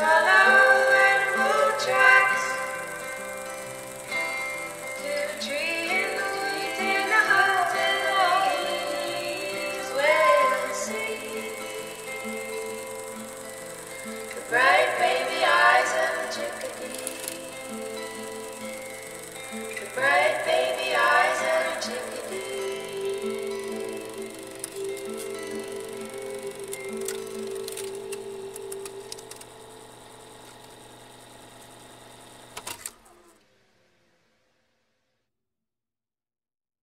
Salam.